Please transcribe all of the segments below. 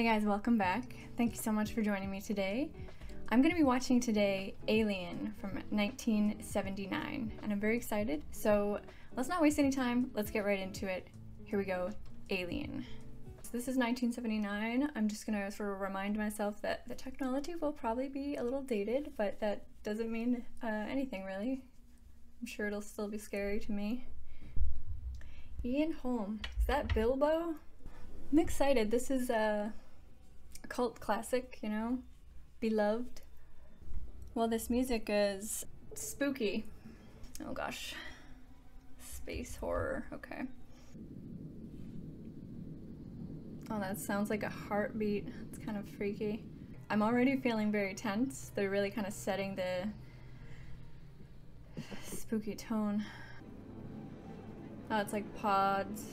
Hey guys, welcome back. Thank you so much for joining me today. I'm going to be watching today Alien from 1979, and I'm very excited. So let's not waste any time. Let's get right into it. Here we go Alien. So this is 1979. I'm just going to sort of remind myself that the technology will probably be a little dated, but that doesn't mean uh, anything really. I'm sure it'll still be scary to me. Ian Holm. Is that Bilbo? I'm excited. This is a cult classic, you know? Beloved. Well, this music is spooky. Oh gosh. Space horror. Okay. Oh, that sounds like a heartbeat. It's kind of freaky. I'm already feeling very tense. They're really kind of setting the spooky tone. Oh, it's like pods.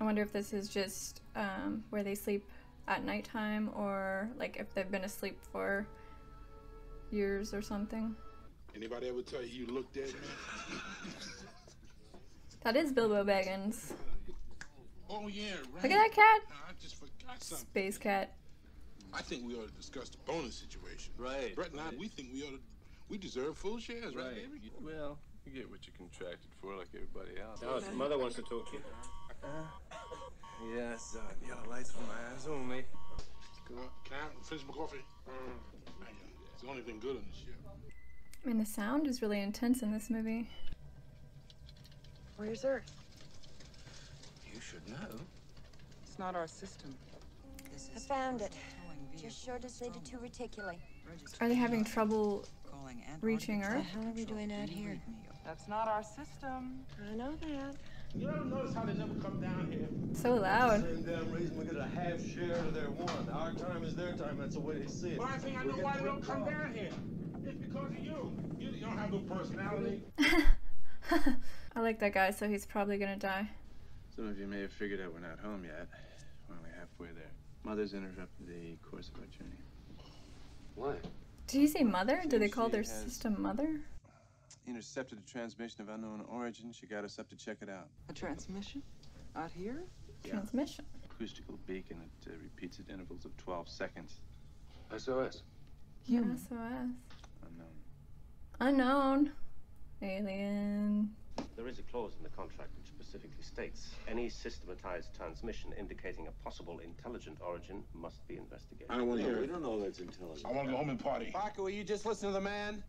I wonder if this is just um, where they sleep at nighttime or like if they've been asleep for years or something. Anybody ever tell you you look dead, man? That is Bilbo Baggins. Oh yeah, right. Look at that cat. Nah, I just forgot something. Space cat. I think we ought to discuss the bonus situation. Right. Brett and I, we think we ought to, we deserve full shares, right? Right. Avery? Well, you get what you contracted for, like everybody else. Oh, his mother wants to talk to you. Uh, Yes, uh, yellow lights for my eyes only. Can I, can I finish my coffee? Thank you. It's the only thing good on this ship. I mean, the sound is really intense in this movie. Where's Earth? You should know. It's not our system. I found it. Just short of Zeta 2 Reticuli. Are they having trouble reaching Earth? How are we doing out here? That's not our system. I know that. You ever notice how they never come down here? So loud. Same damn reason we get a half share of their one. Our time is their time. That's the way they see it. Well, I think I know why they don't come down here. It's because of you. You, you don't have no personality. I like that guy, so he's probably gonna die. Some of you may have figured out we're not home yet. We're only halfway there. Mother's interrupted the course of our journey. Why? Did you say mother? Do they call their She has- system mother? Intercepted a transmission of unknown origin. She got us up to check it out. A transmission? Out here? Transmission. Acoustical beacon that uh, repeats at intervals of 12 seconds. SOS. Human. SOS. Unknown. Unknown. Alien. There is a clause in the contract which specifically states any systematized transmission indicating a possible intelligent origin must be investigated. I don't want to hear it. We don't know that's intelligent. I want to go home and party. Parker, will you just listen to the man?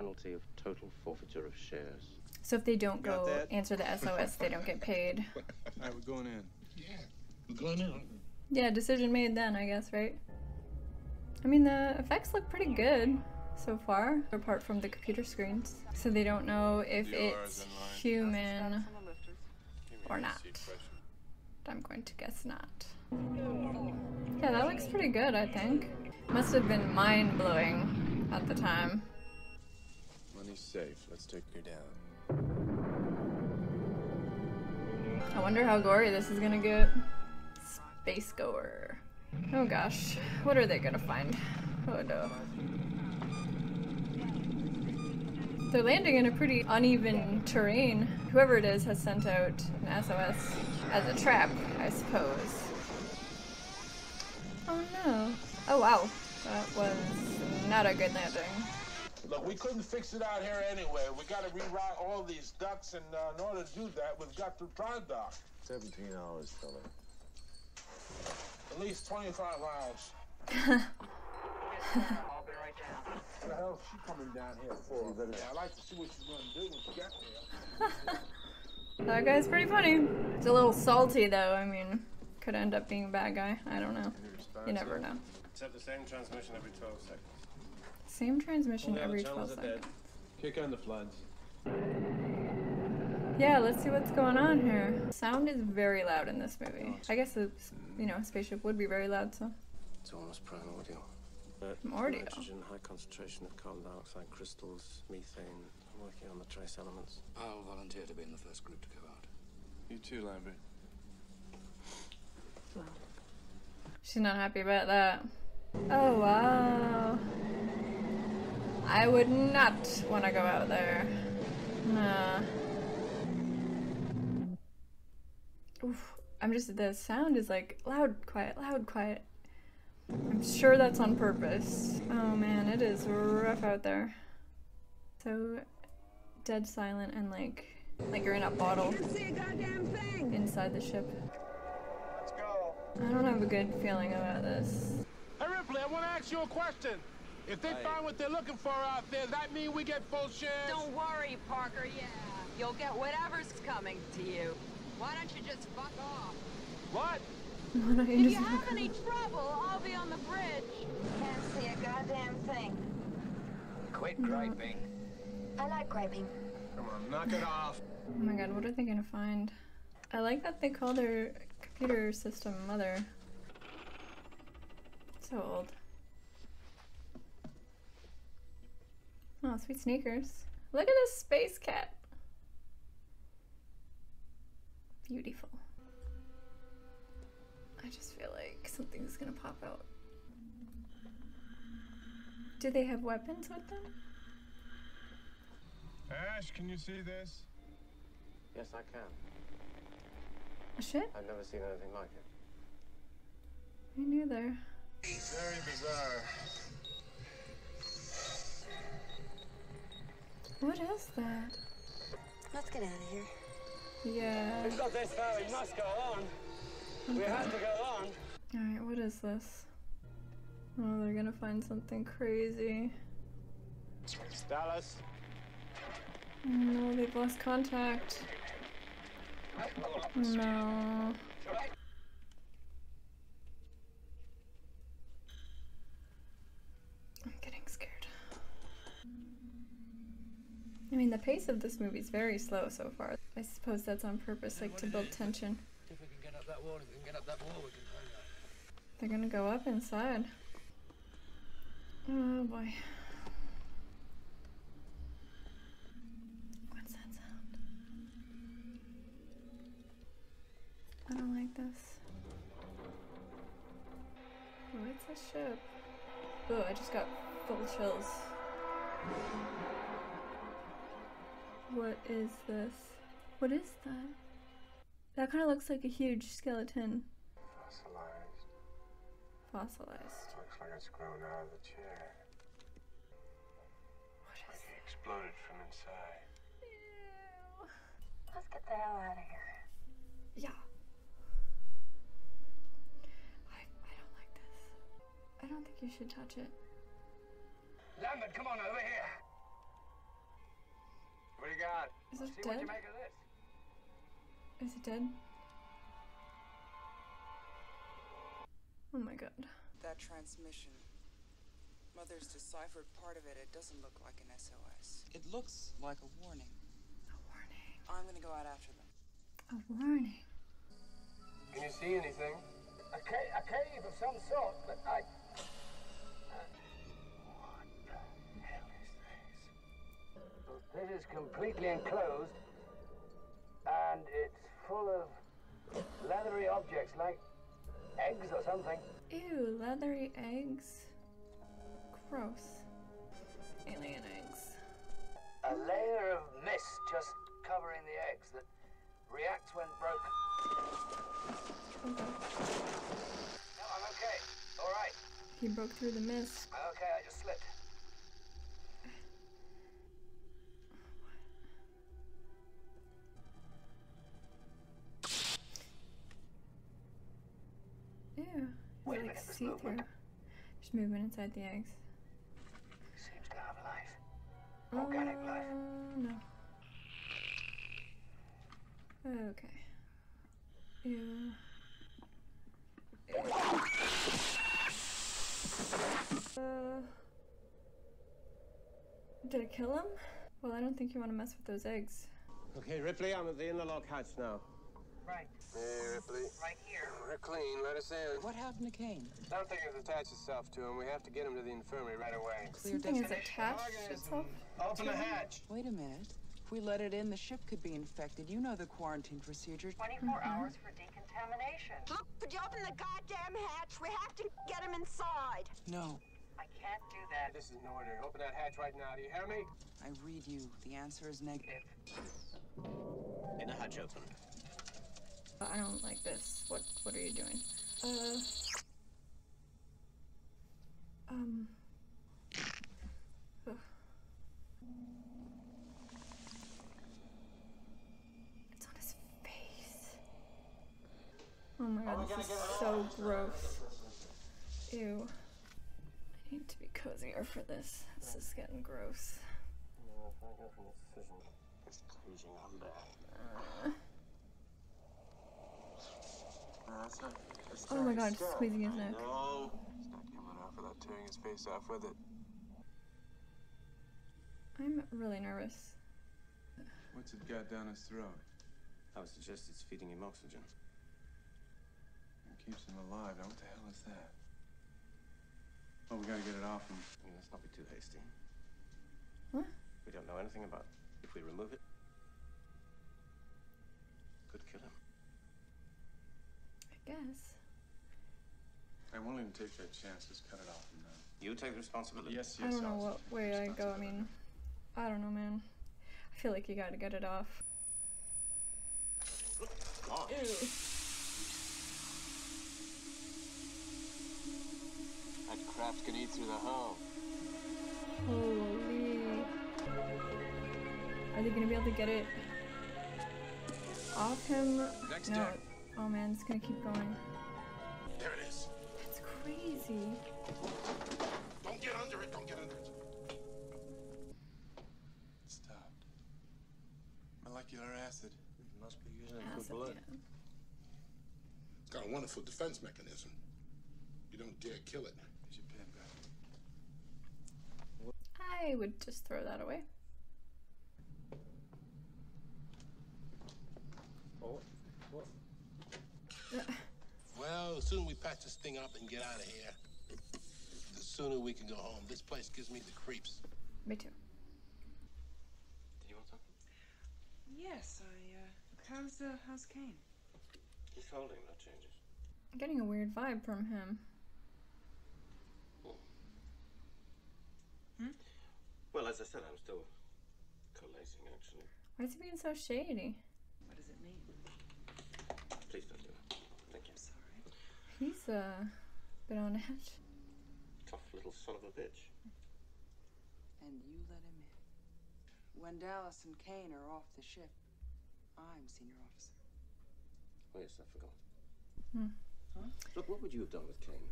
Penalty of total forfeiture of shares. So if they don't Got go that? answer the SOS, they don't get paid. All right, we're going in. Yeah. We're going in. Yeah, decision made then, I guess, right? I mean, the effects look pretty good so far, apart from the computer screens. So they don't know if The it's human Steps on the lifters. Give me Or not. seat. I'm going to guess not. Yeah, that looks pretty good, I think. Must have been mind blowing at the time. Safe. Let's take her down. I wonder how gory this is gonna get. Space goer. Oh gosh, what are they gonna find? Oh no. They're landing in a pretty uneven terrain. Whoever it is has sent out an SOS as a trap, I suppose. Oh no. Oh wow. That was not a good landing. Look, we couldn't fix it out here anyway. We got to reroute all these ducts, and uh, in order to do that, we've got to dry dock. Seventeen hours, fella. At least 25 hours. I'll be right down. What the hell is she coming down here for? Yeah, I'd like to see what she's going to do when she gets there. That guy's pretty funny. It's a little salty though, I mean, could end up being a bad guy. I don't know. You never know. Except the same transmission every 12 seconds. Same transmission oh, every 12 seconds. Kick on the floods. Yeah, let's see what's going on here. Sound is very loud in this movie. I guess the you know spaceship would be very loud, so It's almost primordial. Primordial. Nitrogen, high concentration of carbon dioxide crystals, methane. I'm working on the trace elements. I'll volunteer to be in the first group to go out. You too, Lambert. she's not happy about that. Oh wow. I would not want to go out there. Nah. Oof. I'm just the sound is like loud, quiet, loud, quiet. I'm sure that's on purpose. Oh man, it is rough out there. So dead silent and like like you're in a bottle inside the ship. Let's go. I don't have a good feeling about this. Hey, Ripley, I want to ask you a question. If they find what they're looking for out there, that mean we get full shares? Don't worry, Parker, yeah. You'll get whatever's coming to you. Why don't you just fuck off? What? Why don't you If you have any trouble, I'll be on the bridge. Can't see a goddamn thing. Quit griping. I like griping. Come on, knock it off. Oh my god, what are they gonna find? I like that they call their computer system mother. So old. Oh, sweet sneakers. Look at this space cat. Beautiful. I just feel like something's gonna pop out. Do they have weapons with them? Ash, can you see this? Yes, I can. Shit, I've never seen anything like it. me neither. Very bizarre. What is that? Let's get out of here. Yeah. We've got this far, we must go on. We have to go on. Alright, what is this? Oh, they're gonna find something crazy. Dallas. No, they've lost contact. No. I'm getting scared. I mean, the pace of this movie is very slow so far. I suppose that's on purpose, like to build tension. If we can get up that wall, if we can get up that wall, we can find. They're gonna go up inside. Oh boy. What's that sound? I don't like this. Oh, it's a ship. Oh, I just got full chills. What is this? What is that? That kind of looks like a huge skeleton. Fossilized. Fossilized. Looks like it's grown out of the chair. What Like is he exploded from inside. Ew. Let's get the hell out of here. Yeah. I, I don't like this. I don't think you should touch it. Lambert, come on over here. What do you got? Is it See what dead? you make of this. Is it dead? Oh my god. That transmission. Mother's deciphered part of it. It doesn't look like an SOS. It looks like a warning. A warning. I'm gonna go out after them. A warning. Can you see anything? A, ca- a cave of some sort, but I. completely enclosed, and it's full of leathery objects like eggs or something. Ew, leathery eggs. Gross. Alien eggs. A layer of mist just covering the eggs that reacts when broken. Okay. No, I'm okay. All right. He broke through the mist. Okay. I just slipped. There's see through. movement. There's movement inside the eggs. Seems to have life. Organic life. Uh, no. Okay. Ew. Uh, did I kill him? Well, I don't think you want to mess with those eggs. Okay, Ripley, I'm at the interlock hatch now. Right. Hey, Ripley. Right here. We're clean. Let us in. What happened to Kane? Something has attached itself to him. We have to get him to the infirmary right away. Clear Something is definition. attached itself. Open the hatch. Wait a minute. If we let it in, the ship could be infected. You know the quarantine procedure. 24 mm-hmm. hours for decontamination. Look, could you open the goddamn hatch? We have to get him inside. No. I can't do that. This is an order. Open that hatch right now. Do you hear me? I read you. The answer is negative. In the hatch open. I don't like this. What what are you doing? Uh um ugh. It's on his face. Oh my god, this is so gross. Ew. I need to be cozier for this. This is getting gross. Uh, Oh my god, just squeezing his neck. No. It's not coming off without tearing his face off with it. I'm really nervous. What's it got down his throat? I would suggest it's feeding him oxygen. It keeps him alive. Now, what the hell is that? Oh, we gotta get it off him. I mean, let's not be too hasty. What? We don't know anything about it. If we remove it, could kill him. I guess. I won't even take that chance. Just cut it off him now. You take the responsibility. Yes, yes. I don't know what way I go. I mean, I don't know, man. I feel like you gotta get it off. Come on. Ew. That crap's gonna eat through the hull. Holy. Are they gonna be able to get it off him? Next no. deck. Oh man, it's gonna keep going. There it is. That's crazy. Don't get under it. Don't get under it. Stopped. Molecular acid. It Must be using a Acid, good blood. yeah. It's got a wonderful defense mechanism. You don't dare kill it. Here's your pen back. I would just throw that away. Oh, what? Well, the sooner we patch this thing up and get out of here, the sooner we can go home. This place gives me the creeps. Me too. Do you want something? Yes, I, uh, how's, uh, how's Kane? He's holding, no changes. I'm getting a weird vibe from him. Hmm? Well, as I said, I'm still collating, actually. Why is he being so shady? What does it mean? Please don't do it. Thank you. Sorry. He's uh, been on edge. Tough little son of a bitch. And you let him in. When Dallas and Kane are off the ship, I'm senior officer. Oh, yes, I forgot. Hmm. Huh? Look, what would you have done with Kane?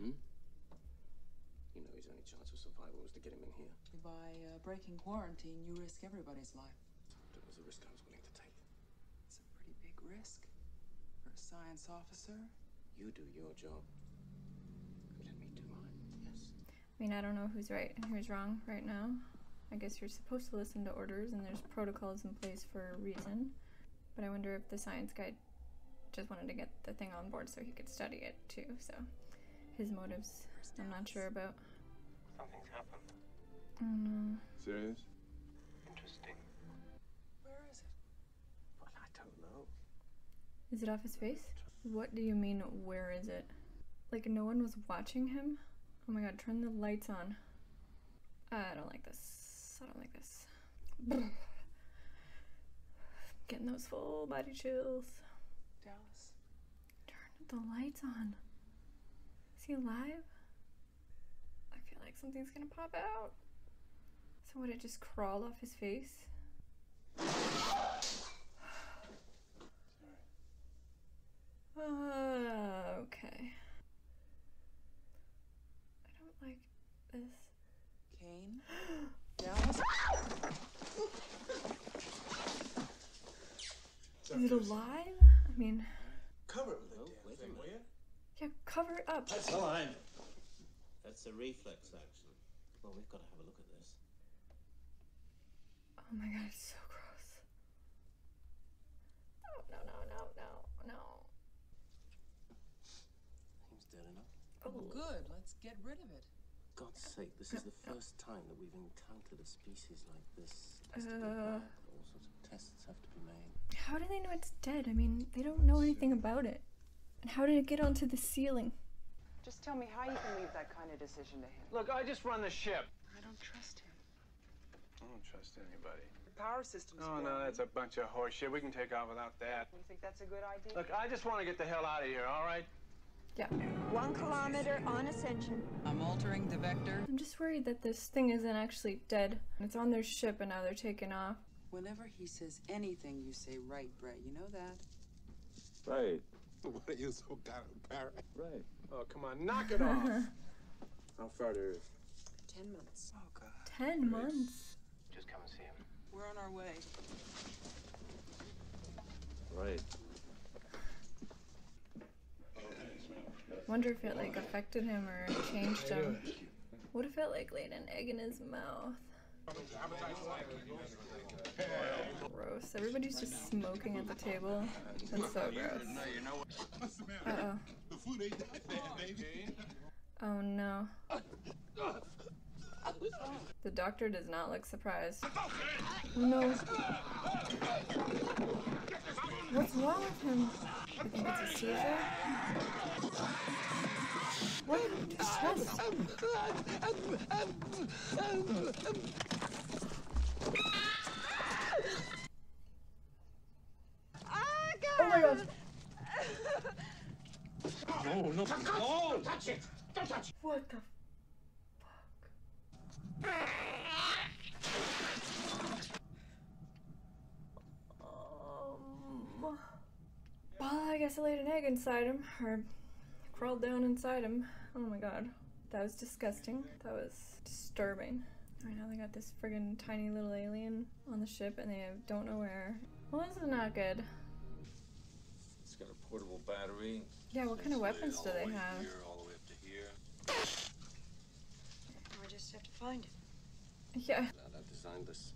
Hmm? You know his only chance of survival was to get him in here. By uh, breaking quarantine, you risk everybody's life. That was a risk I was willing to take. It's a pretty big risk for a science officer. You do your job. Let me do mine. Yes. I mean, I don't know who's right and who's wrong right now. I guess you're supposed to listen to orders and there's protocols in place for a reason. But I wonder if the science guy just wanted to get the thing on board so he could study it too. So his motives, I'm not sure about. Something's happened. Oh no. Serious? Interesting. Where is it? Well, I don't know. Is it off his face? What do you mean, where is it? Like no one was watching him? Oh my god, turn the lights on. I don't like this. I don't like this. Getting those full body chills. Dallas. Turn the lights on. Is he alive? I feel like something's gonna pop out. So would it just crawl off his face? Uh, okay. I don't like this. Kane. Dallas. Is it alive? I mean, Cover it with a damn thing, will you? yeah, cover it up. That's fine. That's a reflex action. Well, we've got to have a look at this. Oh my god, it's so gross. No, no, no, no, no, no. He's dead enough. Oh, good. Let's get rid of it. God's sake, this is the first time that we've encountered a species like this. It has to go Uh. back. All sorts of tests have to be made. How do they know it's dead? I mean, they don't know anything about it. And how did it get onto the ceiling? Just tell me how you can leave that kind of decision to him. Look, I just run the ship. I don't trust him. I don't trust anybody. The power system's Oh, no, that's a bunch of horseshit. We can take off without that. You think that's a good idea? Look, I just want to get the hell out of here, all right? Yeah. One kilometer on ascension. I'm altering the vector. I'm just worried that this thing isn't actually dead. It's on their ship and now they're taking off. Whenever he says anything, you say right, Brett. You know that? Right. what are you, so kind of parrot? Right. Oh, come on, knock it off. How far to Earth? Ten months. Oh, God. Ten months. Just come and see him. We're on our way. Right. I wonder if it like affected him or changed him. What if it like laid an egg in his mouth? Gross. Everybody's just smoking at the table. That's so gross. Uh oh. The food ain't that bad, baby. Oh no. The doctor does not look surprised. No. What's wrong with him? I think it's a seizure. Oh my god. No, no, no! Touch it! Don't touch it! What the Um, well, I guess I laid an egg inside him, or crawled down inside him. Oh my god. That was disgusting. That was disturbing. Right now they got this friggin' tiny little alien on the ship and they don't know where. Well, this is not good. It's got a portable battery. Yeah, what kind of weapons do they have? Here, all the way up to here. We just have to find it. Yeah. I've designed this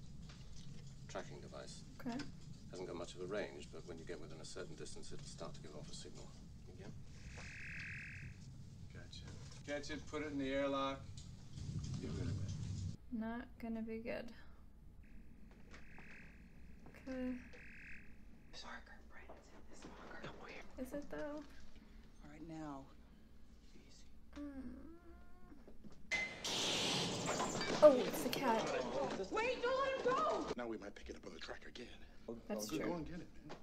tracking device. Okay. Hasn't got much of a range, but when you get within a certain distance, it'll start to give off a signal. You get? Gotcha. Catch it, put it in the airlock. Get rid of it. Not gonna be good. Okay. Parker, Brandon, this Parker. Is it though? All right, now. Oh, it's the cat. Wait, don't let him go! Now we might pick it up on the track again. That's Go- true. Go and get it, man.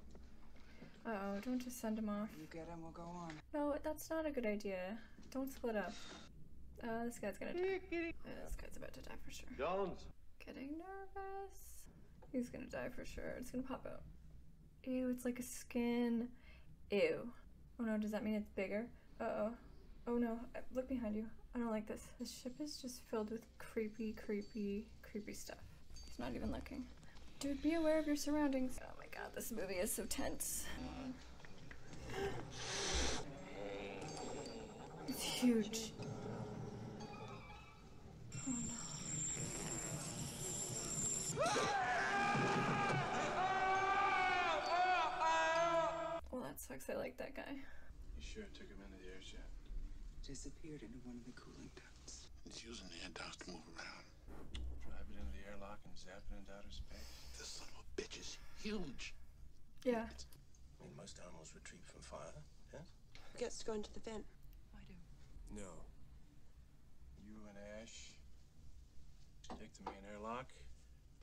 Uh oh, don't just send him off. You get him, we'll go on. No, that's not a good idea. Don't split up. Uh, this guy's gonna die. Uh, this guy's about to die for sure. Jones! Getting nervous. He's gonna die for sure. It's gonna pop out. Ew, it's like a skin. Ew. Oh no, does that mean it's bigger? Uh oh. Oh no, Uh, look behind you. I don't like this. This ship is just filled with creepy, creepy, creepy stuff. He's not even looking. Dude, be aware of your surroundings. Oh my god, this movie is so tense. It's huge. Oh no. Well, that sucks. I like that guy. You sure took him into the air shaft? Disappeared into one of the cooling ducts. It's using the air ducts to move around. Drive it into the airlock and zap it into outer space. This son of a bitch is huge. Yeah. I mean, most animals retreat from fire, yes? Who gets to go into the vent? I do. No. You and Ash take the main airlock.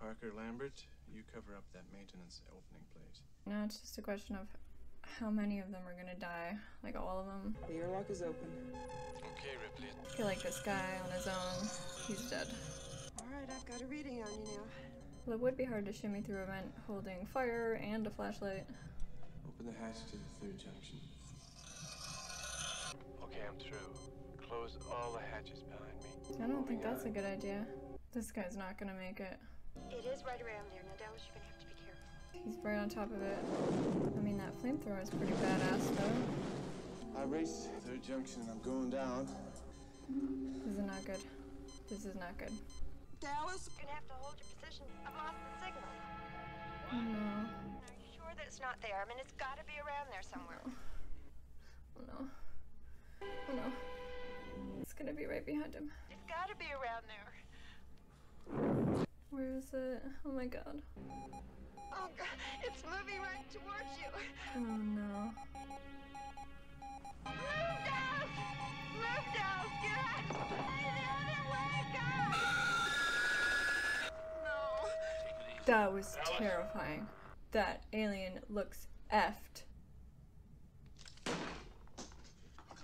Parker Lambert, you cover up that maintenance opening, please. Now it's just a question of how many of them are gonna die. Like all of them. The airlock is open. Okay, Ripley. I feel like this guy on his own, he's dead. All right, I've got a reading on you now. Well, it would be hard to shimmy through a vent holding fire and a flashlight. Open the hatch to the third junction. Okay, I'm through. Close all the hatches behind me. I don't think that's a good idea. This guy's not gonna make it. It is right around there. Now, Dallas, you're gonna have to be careful. He's right on top of it. I mean, that flamethrower is pretty badass, though. I raced third junction and I'm going down. This is not good. This is not good. Dallas? You're gonna have to hold your position. I've lost the signal. Oh no. Are you sure that it's not there? I mean, it's gotta be around there somewhere. Oh no. Oh no. Gonna be right behind him. It's gotta be around there. Where is it? Oh my god. Oh, God. It's moving right towards you. Oh no. Move, Dallas! Move, Dallas! Get out! The other way! Go! No. That was terrifying. That alien looks effed.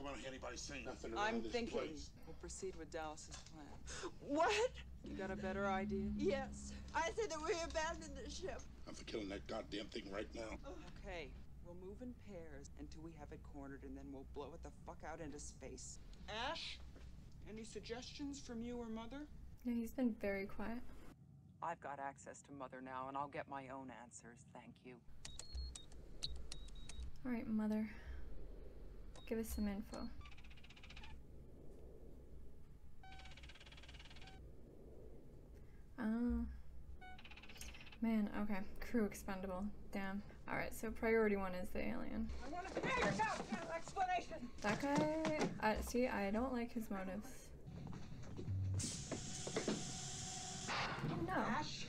How come I don't hear anybody saying nothing I'm this thinking place? we'll proceed with Dallas's plan. What? You got a better idea? Yes. I said that we abandon the ship. I'm for killing that goddamn thing right now. Oh, okay. We'll move in pairs until we have it cornered, and then we'll blow it the fuck out into space. Ash, any suggestions from you or Mother? Yeah, he's been very quiet. I've got access to Mother now, and I'll get my own answers. Thank you. All right, mother. Give us some info. Oh. Man, okay. Crew expendable. Damn. Alright, so priority one is the alien. I want to hear your explanation. That guy, I, see, I don't like his motives. No. Ash,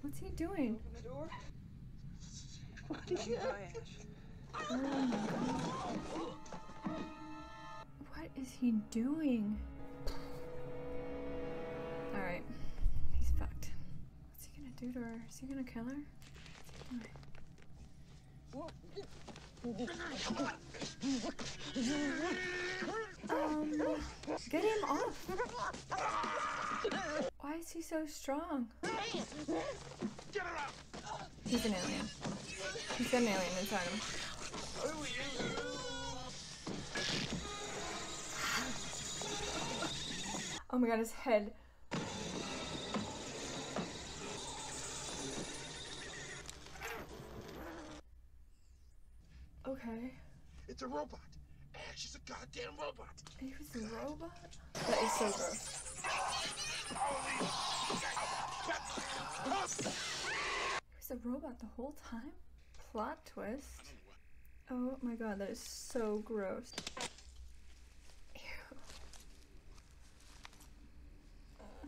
What's he doing? open the door. Let me by Ash. What is he doing? Alright. He's fucked. What's he gonna do to her? Is he gonna kill her? Um, get him off. Why is he so strong? He's an alien. He's got an alien inside him. Oh my god, his head. Okay. It's a robot. She's a goddamn robot. He was a robot? That is so gross. He was a robot the whole time? Plot twist. Oh my god, that is so gross. Ew. Uh,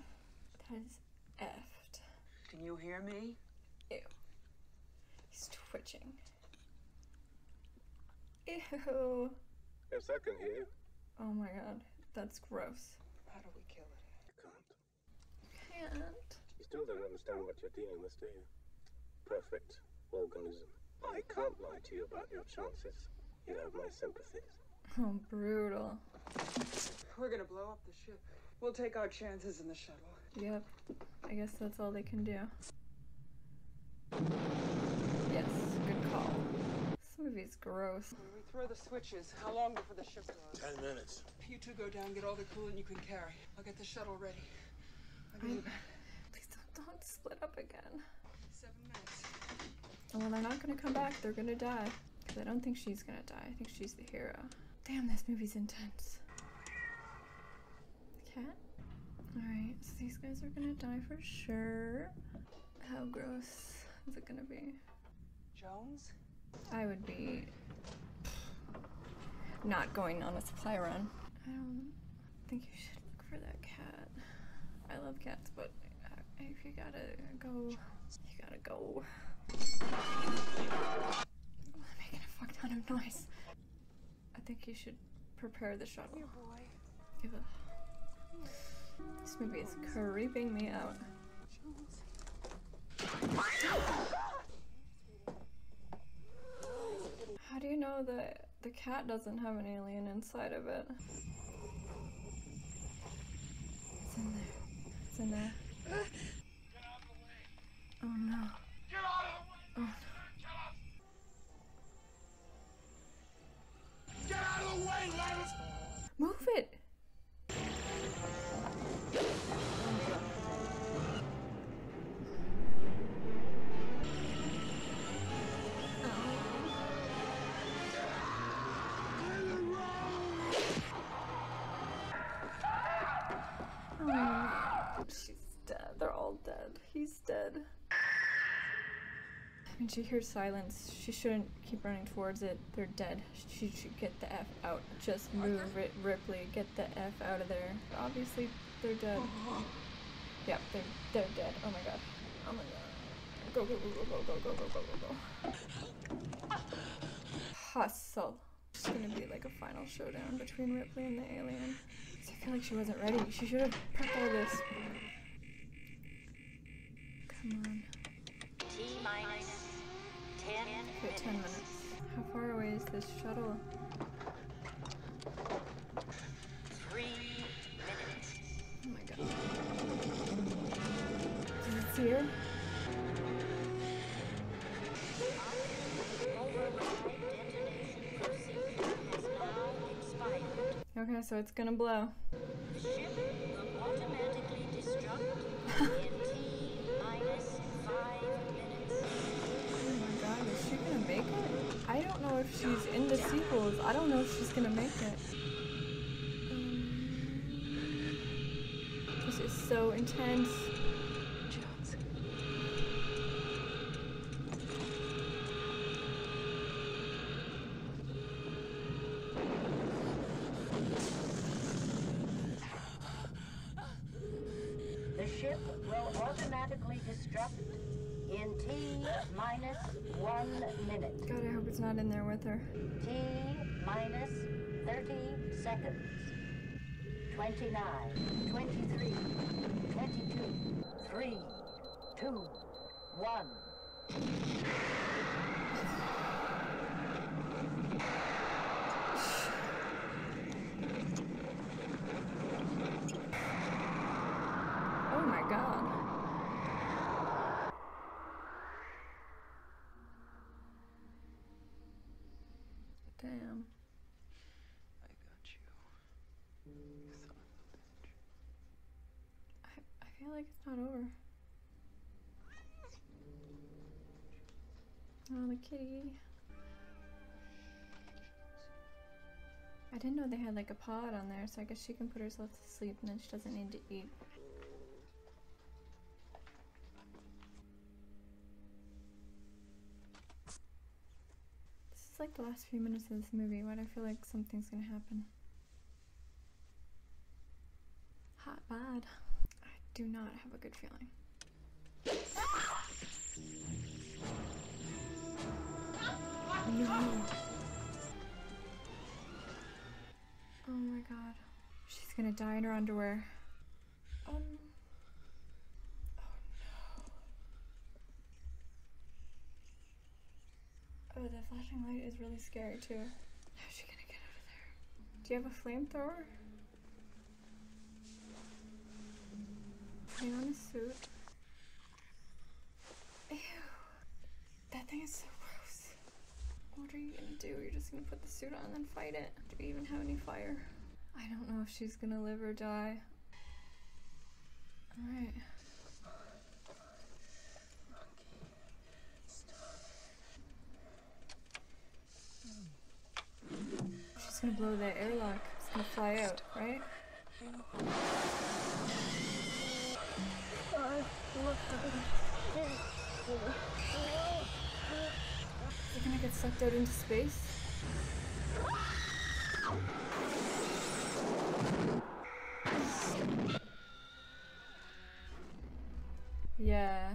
that is effed. Can you hear me? Ew. He's twitching. Ew. Yes, I can hear you. Oh my god, that's gross. How do we kill it? Can't. Can't. You still don't understand what you're dealing with, do you? Perfect organism. I can't lie to you about your chances. You have my sympathies. Oh, brutal. We're gonna blow up the ship. We'll take our chances in the shuttle. Yep. I guess that's all they can do. Yes, good call. This movie's gross. When we throw the switches, how long before the ship goes? Ten minutes. You two go down, get all the coolant you can carry. I'll get the shuttle ready. I mean... Please don't, don't split up again. seven minutes. Well, they're not gonna come back. They're gonna die. Because I don't think she's gonna die. I think she's the hero. Damn, this movie's intense. The cat? Alright, so these guys are gonna die for sure. How gross is it gonna be? Jones? I would be not going on a supply run. I don't think you should look for that cat. I love cats, but if you gotta go, you gotta go. I'm making a fuck ton of noise. I think you should prepare the shuttle. Here, boy. Give a. This movie is creeping me out. How do you know that the cat doesn't have an alien inside of it? It's in there. It's in there. Oh no. Oh no. When she hears silence, she shouldn't keep running towards it. They're dead. She should get the F out. Just move it, Ripley. Get the F out of there. Obviously, they're dead. Yep, they're, they're dead. Oh my god. Oh my god. Go, go, go, go, go, go, go, go, go, go, go. Hustle. It's gonna be like a final showdown between Ripley and the alien. So I feel like she wasn't ready. She should have prepped all this. Come on. 10 minutes. How far away is this shuttle? Three minutes. Oh my god. Is it here? Okay, so it's gonna blow. Make it? I don't know if she's in the sequels. I don't know if she's gonna make it. Um, this is so intense. The ship will automatically destruct in T minus one minute. God, I hope it's not in there with her. T minus 30 seconds. 29, 23, 22, 3, 2, 1. Oh my god. Damn. I got you. You son of a bitch. I, I feel like it's not over. Oh, the kitty. I didn't know they had like a pod on there, so I guess she can put herself to sleep and then she doesn't need to eat. This is like the last few minutes of this movie. Why do I feel like something's gonna happen? Hot bad. Do not have a good feeling. No. Oh my god. She's gonna die in her underwear. Um. Oh no. Oh, the flashing light is really scary too. How's she gonna get out of there? Do you have a flamethrower? Putting on a suit. Ew. That thing is so gross. What are you gonna do? You're just gonna put the suit on and then fight it? Do we even have any fire? I don't know if she's gonna live or die. Alright. She's gonna blow the airlock. It's gonna fly out, right? It gonna get sucked out into space? Yeah.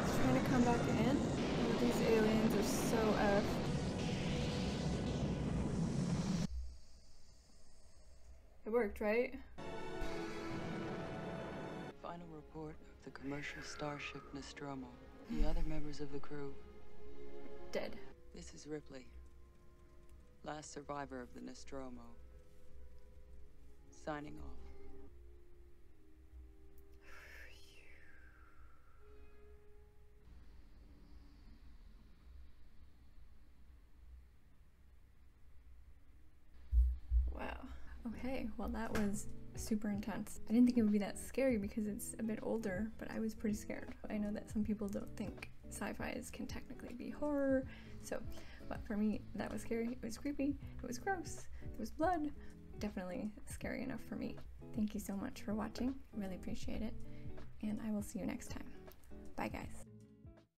It's trying to come back in. Oh, these aliens are so effed. It worked, right? Final report of the commercial starship Nostromo. The other members of the crew. Dead. This is Ripley. Last survivor of the Nostromo. Signing off. Wow. Okay, well, that was super intense. I didn't think it would be that scary because it's a bit older, but I was pretty scared. I know that some people don't think sci-fis can technically be horror, so, but for me, that was scary. It was creepy, it was gross, there was blood. Definitely scary enough for me. Thank you so much for watching. Really appreciate it. And I will see you next time. Bye, guys.